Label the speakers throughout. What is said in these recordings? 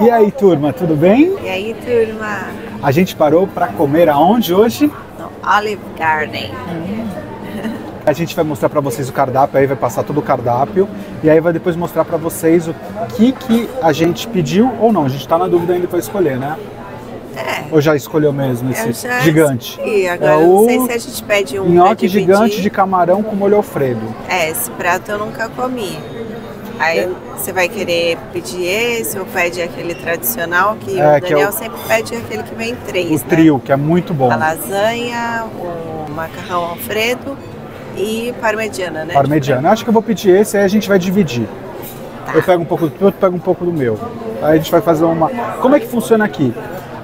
Speaker 1: E aí, turma, tudo bem?
Speaker 2: E aí, turma?
Speaker 1: A gente parou para comer aonde hoje?
Speaker 2: No Olive Garden.
Speaker 1: A gente vai mostrar para vocês o cardápio, aí vai passar todo o cardápio e aí vai depois mostrar para vocês o que que a gente pediu ou não. A gente tá na dúvida ainda para escolher, né?
Speaker 2: É.
Speaker 1: Ou já escolheu mesmo esse gigante?
Speaker 2: E agora
Speaker 1: É
Speaker 2: eu não sei se a gente pede um
Speaker 1: Nhoque
Speaker 2: dividir.
Speaker 1: gigante de camarão com molho alfredo.
Speaker 2: É, esse prato eu nunca comi. Aí você vai querer pedir esse ou pede aquele tradicional que
Speaker 1: É,
Speaker 2: o
Speaker 1: que é
Speaker 2: Daniel
Speaker 1: o-
Speaker 2: sempre pede aquele que vem em três,
Speaker 1: O
Speaker 2: né?
Speaker 1: trio, que é muito bom.
Speaker 2: A lasanha, o macarrão alfredo e parmegiana, né?
Speaker 1: Parmegiana. Acho que eu vou pedir esse, aí a gente vai dividir.
Speaker 2: Tá.
Speaker 1: Eu pego um pouco do teu, tu pega um pouco do meu. Aí a gente vai fazer uma. Como é que funciona aqui?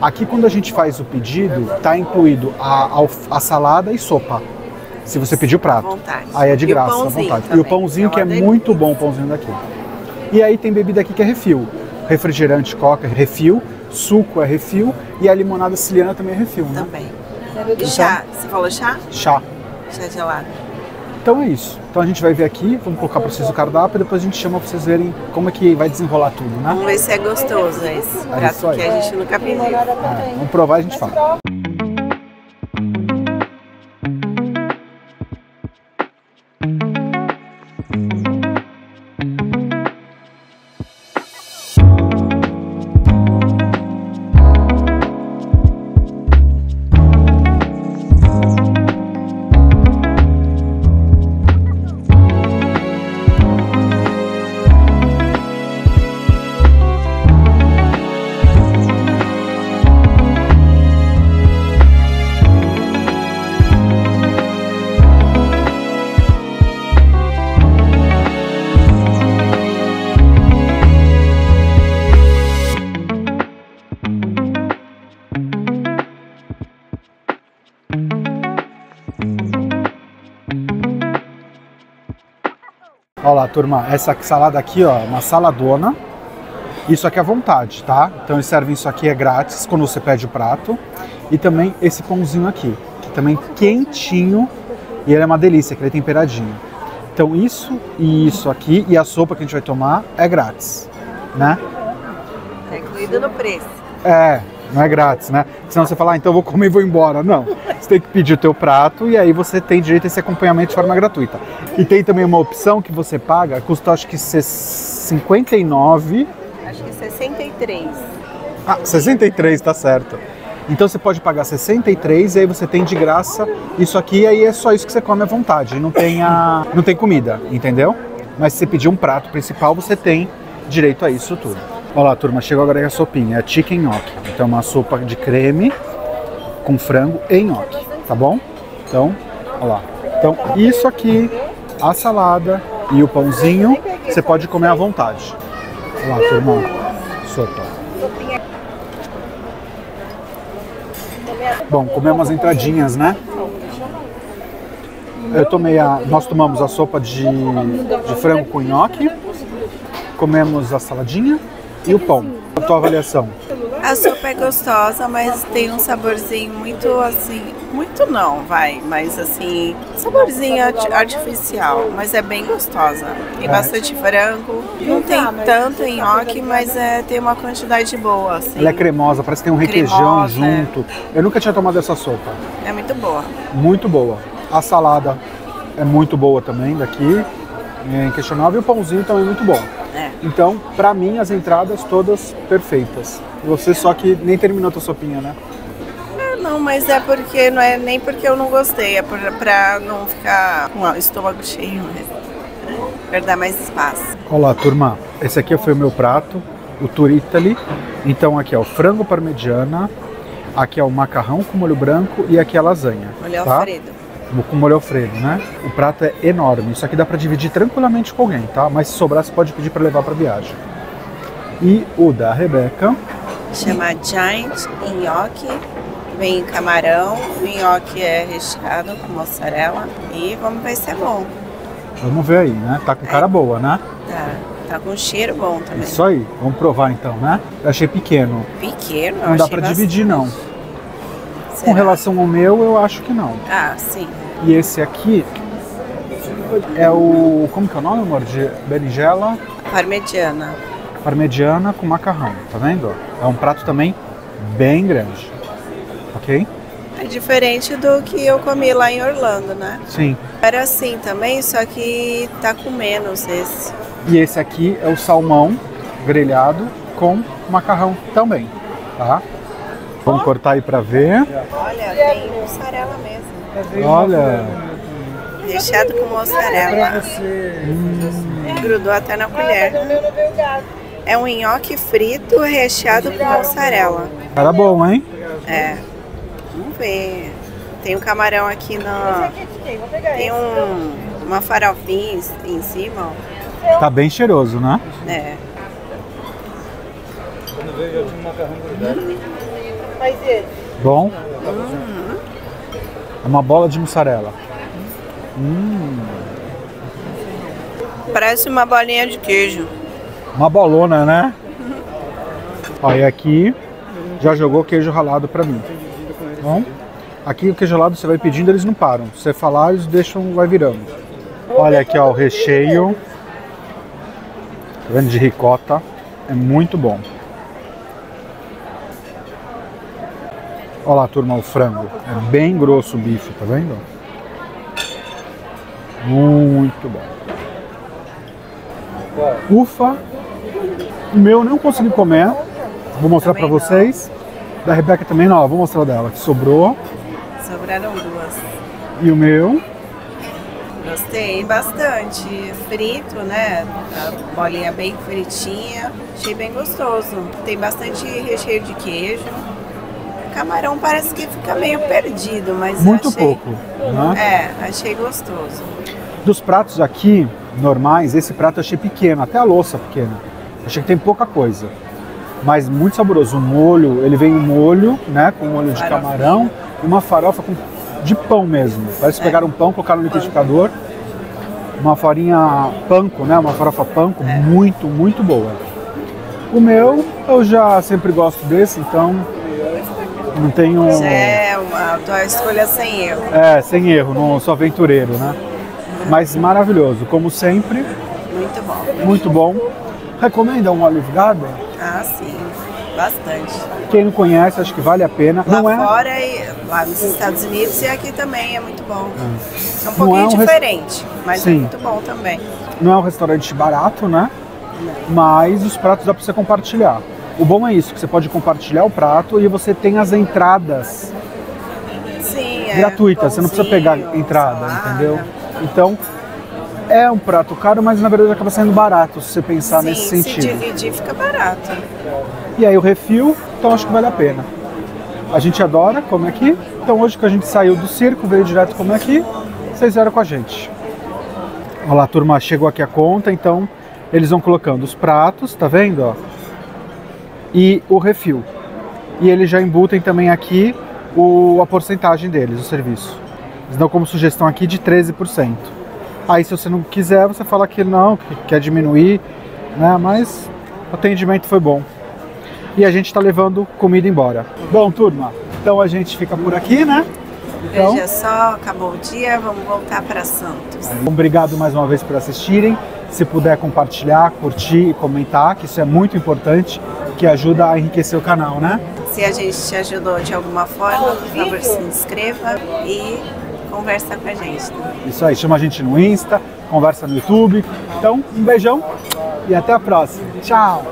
Speaker 1: Aqui, quando a gente faz o pedido, tá incluído a, alf- a salada e sopa. Se você pedir o prato.
Speaker 2: À vontade.
Speaker 1: Aí é de
Speaker 2: E
Speaker 1: graça, à vontade. E o
Speaker 2: também,
Speaker 1: pãozinho,
Speaker 2: que é
Speaker 1: que é
Speaker 2: uma
Speaker 1: muito bom, o pãozinho daqui. E aí tem bebida aqui que é refil. Refrigerante, coca, refil. Suco é refil. E a limonada siciliana também é refil, né?
Speaker 2: Também. E chá? Você falou chá?
Speaker 1: Chá.
Speaker 2: Chá gelado.
Speaker 1: Então é isso. Então a gente vai ver aqui, vamos colocar para vocês o cardápio e depois a gente chama para vocês verem como é que vai desenrolar tudo, né?
Speaker 2: Vamos ver se é gostoso esse
Speaker 1: É isso
Speaker 2: prato
Speaker 1: aí.
Speaker 2: que a gente nunca pediu.
Speaker 1: É, vamos provar e a gente fala. Olha lá, turma, essa salada aqui, ó, uma saladona. Isso aqui é à vontade, tá? Então eles servem isso aqui, é grátis quando você pede o prato. E também esse pãozinho aqui, que também quentinho e ele é uma delícia, que ele é temperadinho. Então isso e isso aqui e a sopa que a gente vai tomar é grátis, né?
Speaker 2: Tá incluído no preço.
Speaker 1: É, não é grátis, né? Senão você fala, ah, então eu vou comer e vou embora. Não. Você tem que pedir o teu prato e aí você tem direito a esse acompanhamento de forma gratuita. E tem também uma opção que você paga, custa acho que 59.
Speaker 2: Acho que 63.
Speaker 1: Ah, 63, tá certo. Então você pode pagar 63 e aí você tem de graça isso aqui e aí é só isso que você come à vontade. Não tem, a, não tem comida, entendeu? Mas se você pedir um prato principal, você tem direito a isso tudo. Olha lá, turma, chegou agora a sopinha, é chicken gnocchi. Então uma sopa de creme com frango e nhoque, tá bom? Então, olha lá. Então, isso aqui, a salada e o pãozinho, você pode comer à vontade. Olha lá, turma, sopa. Bom, comemos as entradinhas, né? Eu tomei a, nós tomamos a sopa de, de frango com nhoque, comemos a saladinha e o pão. A tua avaliação?
Speaker 2: A sopa é gostosa, mas tem um saborzinho muito assim. Muito não, vai, mas assim. Saborzinho arti- artificial, mas é bem gostosa. Tem bastante frango. Não tem tanto nhoque, mas é, tem uma quantidade boa, assim.
Speaker 1: Ela é cremosa, parece que tem um requeijão
Speaker 2: Cremosa, é.
Speaker 1: junto. Eu nunca tinha tomado essa sopa.
Speaker 2: É muito boa.
Speaker 1: Muito boa. A salada é muito boa também daqui, é inquestionável. E o pãozinho também é muito bom.
Speaker 2: É.
Speaker 1: Então, pra mim, as entradas todas perfeitas. Você só que nem terminou a tua sopinha, né?
Speaker 2: Ah, Não, mas é porque não é nem porque eu não gostei, é por, pra não ficar com o estômago cheio mesmo. Pra dar mais espaço.
Speaker 1: Olá, turma. Esse aqui foi o meu prato, o Tour Italy. Então aqui é o frango parmegiana, aqui é o macarrão com molho branco e aqui é a lasanha.
Speaker 2: Molho
Speaker 1: tá?
Speaker 2: Alfredo.
Speaker 1: Com molho alfredo, né? O prato é enorme. Isso aqui dá pra dividir tranquilamente com alguém, tá? Mas se sobrar, você pode pedir pra levar pra viagem. E o da Rebeca,
Speaker 2: Chama Giant Nhoque. Vem camarão, o nhoque é recheado com mussarela e vamos ver se é bom.
Speaker 1: vamos ver aí, né? Tá com cara boa, né?
Speaker 2: Tá, tá com cheiro bom também.
Speaker 1: Isso aí, vamos provar então, né? Eu achei pequeno.
Speaker 2: Pequeno,
Speaker 1: Não dá
Speaker 2: bastante.
Speaker 1: dividir, não. Com
Speaker 2: Será?
Speaker 1: relação ao meu, eu acho que não.
Speaker 2: Ah, sim.
Speaker 1: E esse aqui é o. Como que é o nome, amor? De berinjela.
Speaker 2: Parmegiana.
Speaker 1: parmegiana com macarrão, tá vendo? É um prato também bem grande, ok?
Speaker 2: É diferente do que eu comi lá em Orlando, né?
Speaker 1: Sim.
Speaker 2: Era assim também, só que tá com menos esse.
Speaker 1: E esse aqui é o salmão grelhado com macarrão também, tá? Vamos cortar aí pra ver.
Speaker 2: Olha, tem mussarela mesmo.
Speaker 1: Olha,
Speaker 2: Recheado com mussarela. Grudou até na colher. É um nhoque frito recheado com mussarela.
Speaker 1: era bom, hein?
Speaker 2: É. Vamos ver. Tem um camarão aqui na. Tem um, uma farofinha em, cima.
Speaker 1: Tá bem cheiroso, né?
Speaker 2: É.
Speaker 1: Bom. É uma bola de mussarela. Hum,
Speaker 2: Parece uma bolinha de queijo.
Speaker 1: uma bolona, né? E aqui já jogou queijo ralado pra mim. Bom, aqui o queijo ralado você vai pedindo, eles não param. Se você falar, eles deixam, vai virando. Olha aqui, ó, o recheio. Tá vendo? De ricota. É muito bom. Olha lá, turma, o frango. É bem grosso o bife, tá vendo? Muito bom. Ufa! O meu eu não consegui comer. Vou mostrar
Speaker 2: não.
Speaker 1: vocês. Da Rebeca também não, vou mostrar dela, que sobrou.
Speaker 2: Sobraram duas.
Speaker 1: E o meu.
Speaker 2: Gostei bastante. Frito, né? A bolinha bem fritinha. Achei bem gostoso. Tem bastante recheio de queijo. O camarão parece que fica meio perdido, mas
Speaker 1: Muito
Speaker 2: achei...
Speaker 1: pouco. Né?
Speaker 2: É, achei gostoso.
Speaker 1: Dos pratos aqui, normais, esse prato eu achei pequeno, até a louça pequena. Achei que tem pouca coisa. Mas muito saboroso. O molho, ele vem um molho, né? Com molho de
Speaker 2: Farofinha.
Speaker 1: camarão e uma farofa com, de pão mesmo. Parece que pegaram um pão, colocaram no liquidificador. Uma farinha panko, né? Uma farofa panko, muito, muito boa. O meu, eu já sempre gosto desse, então não tenho.
Speaker 2: Já é uma tua escolha sem erro.
Speaker 1: É, sem erro, não sou aventureiro, né? Mas maravilhoso, como sempre,
Speaker 2: Muito bom.
Speaker 1: muito bom. Recomenda um Olive Garden?
Speaker 2: Ah, sim. Bastante.
Speaker 1: Quem não conhece, acho que vale a pena.
Speaker 2: Lá
Speaker 1: não é,
Speaker 2: fora e lá nos Estados Unidos e aqui também é muito bom. É um
Speaker 1: Não
Speaker 2: pouquinho
Speaker 1: é um
Speaker 2: diferente, mas
Speaker 1: Sim.
Speaker 2: é muito bom também.
Speaker 1: não é um restaurante barato, né? Mas os pratos dá para você compartilhar. O bom é isso, que você pode compartilhar o prato e você tem as entradas
Speaker 2: Sim, é.
Speaker 1: gratuitas. Você não precisa pegar entrada,
Speaker 2: salada.
Speaker 1: entendeu? Então, é um prato caro, mas na verdade acaba saindo barato se você pensar
Speaker 2: Sim,
Speaker 1: nesse
Speaker 2: se
Speaker 1: sentido.
Speaker 2: dividir fica barato.
Speaker 1: E aí o refil, então acho que vale a pena. A gente adora comer aqui, então hoje que a gente saiu do circo, veio direto comer aqui, vocês vieram com a gente. Olha lá, turma, chegou aqui a conta, então eles vão colocando os pratos, tá vendo? Ó? E o refil. E eles já embutem também aqui o, a porcentagem deles, o serviço. Eles dão como sugestão aqui de 13%. Aí se você não quiser, você fala que não, que quer diminuir, né? Mas o atendimento foi bom e a gente está levando comida embora. Bom, turma, então a gente fica por aqui, né? Então,
Speaker 2: Veja só, acabou o dia, vamos voltar para Santos.
Speaker 1: obrigado mais uma vez por assistirem. Se puder compartilhar, curtir e comentar, que isso é muito importante, que ajuda a enriquecer o canal, né?
Speaker 2: Se a gente te ajudou de alguma forma, por favor, se inscreva e conversa com a gente.
Speaker 1: Isso aí, chama a gente no Insta, conversa no YouTube. Então, um beijão e até a próxima. Tchau!